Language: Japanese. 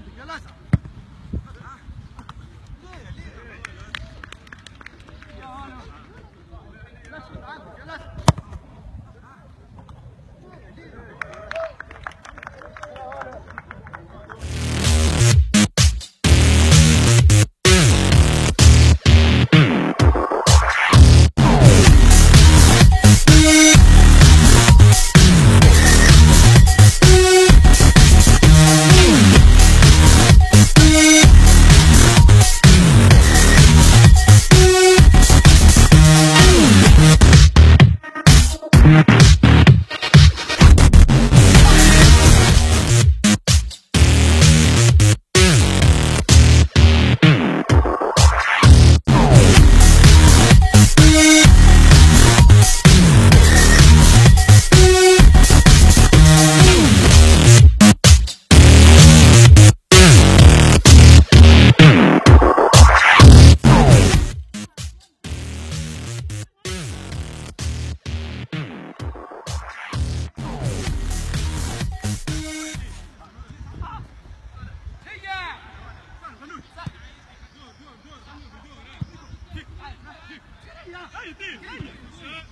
别乱走打打打死！